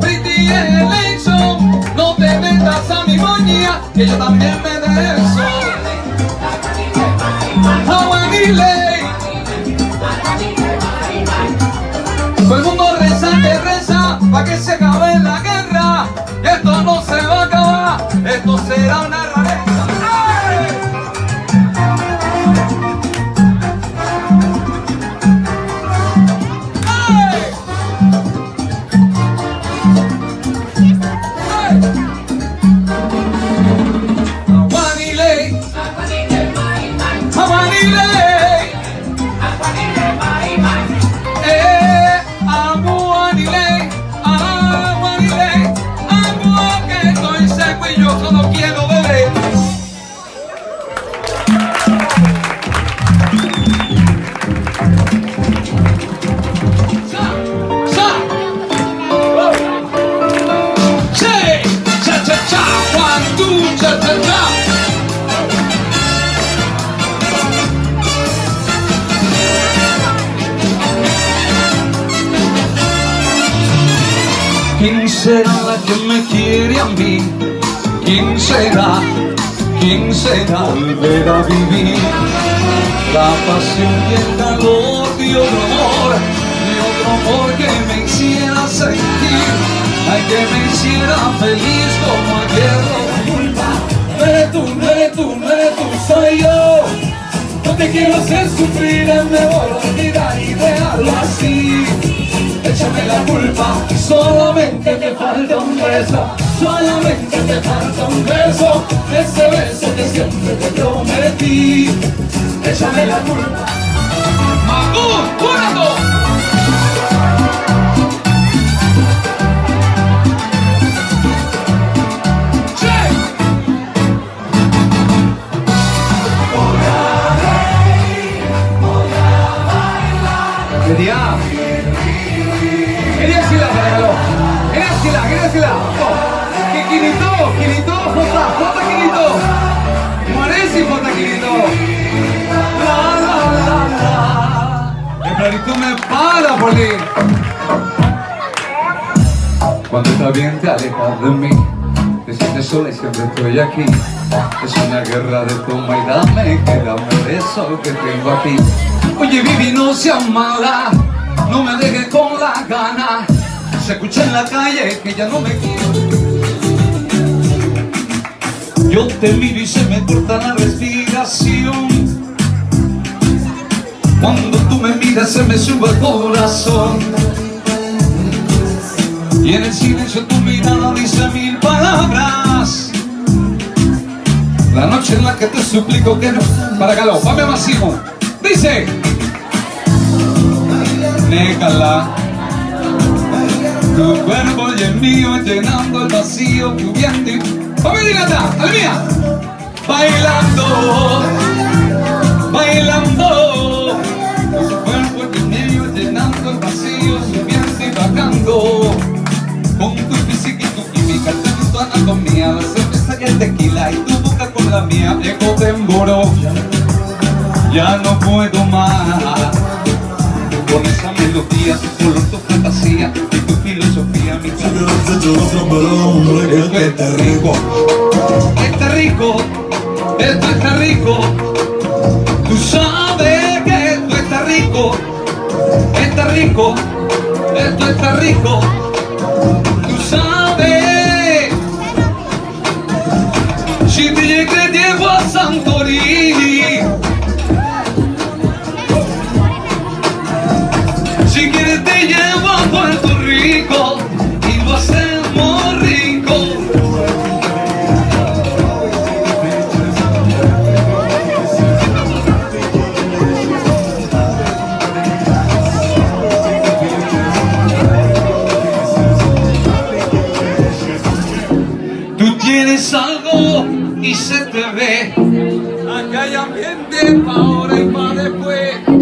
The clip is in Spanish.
Pretty Eleison, no te metas a mi moña, que yo también me de eso. Aguanile. Todo el mundo reza que reza, pa' que se acabe la guerra. Esto no se va a acabar, esto será una ¿Quién será la que me quiere a mí? ¿Quién será? ¿Quién será? Volver a vivir la pasión y el calor de otro amor, de otro amor que me hiciera sentir, ay que me hiciera feliz como ayer eres tú, no eres tú, no eres tú, soy yo. No te quiero hacer sufrir, me voy a olvidar y dejarlo así. Échame la culpa, solamente te falta un beso, solamente te falta un beso, ese beso que siempre te prometí. Échame la culpa. Poli. Cuando está bien te alejas de mí. Te sientes sola y siempre estoy aquí. Es una guerra de toma y dame, que dame eso que tengo aquí. Oye, Vivi, no seas mala, no me dejes con la gana. Se escucha en la calle que ya no me quiero. Yo te miro y se me corta la respiración. Cuando me miras se me sube el corazón. Y en el silencio tu mirada dice mil palabras. La noche en la que te suplico que no. Para Galo, vame máximo. Dice. Négala. Tu cuerpo y el mío llenando el vacío que hubiendo. Vamos, dígata, al mía. Bailando. Bailando. El vacío subiendo y bajando. Con tu física y tu química, tu, tu anatomía, la cerveza y el tequila y tu boca con la mía, llegó te emboro. Ya no puedo más con esa melodía, tu color, tu fantasía y tu filosofía, mi calor. Esto está rico, está rico, esto está rico. Rico, esto está rico. Pa' ahora y pa' después.